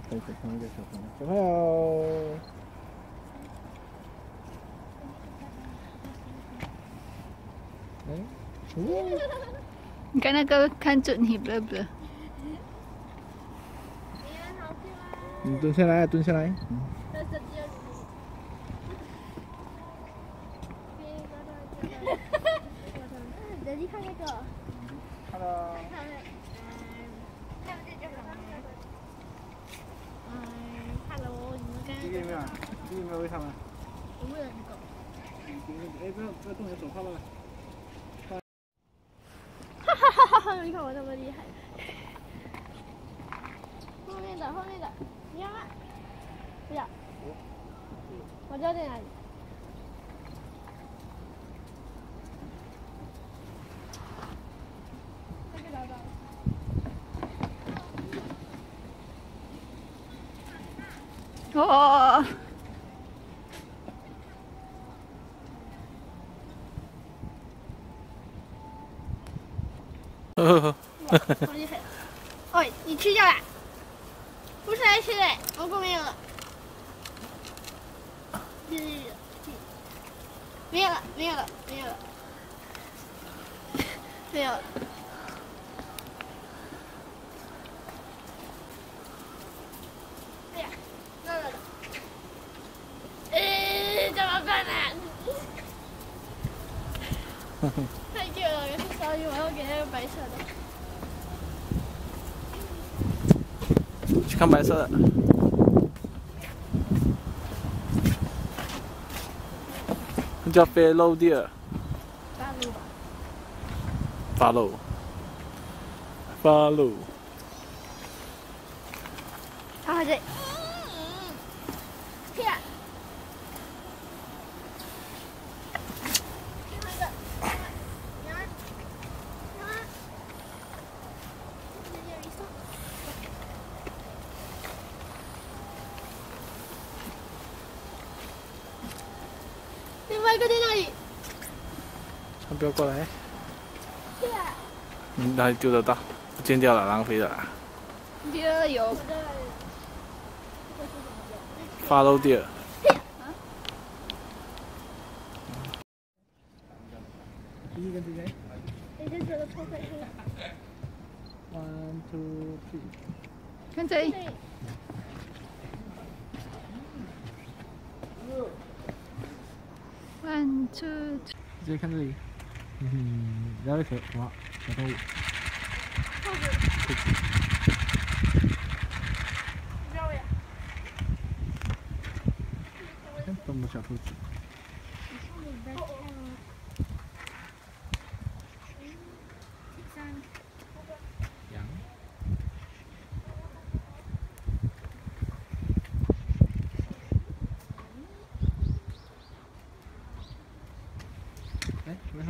同分是同一个小朋友，小朋友。哎，你看那个看准你不不？你蹲下来，蹲下来。你看那个。看到。这个有没有？这个有没有喂它们？我喂了一个。哎，不要不要动你的手，怕了。哈哈哈哈哈！你看我那么厉害。后面的，后面的，你要吗？不要。我教在哪里？哦。呵呵呵好厉害！哦，你吃掉了？不是来吃的，蘑菇没有了。没有了，没有了，没有了，没有了。太久了，要是小鱼，我要给那个白色的。去看白色的。那叫飞漏的。八路。八路。八路。它还在。另外一个在那里？他不要过来。你哪里丢得到？不见掉了，浪费了。丢了有。Follow deer。第一个是谁？One, two, three。看这里。One, two, three。直接看这里。嗯，聊一些什么小动物？兔子。兔子。看这么多小兔子。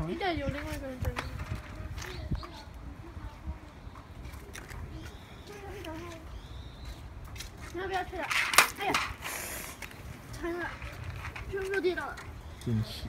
你这有另外一个人在。你要不要吃点？哎呀，惨了，全部跌倒了。真是。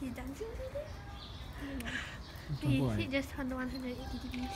He's dancing with it? He just had 180 degrees.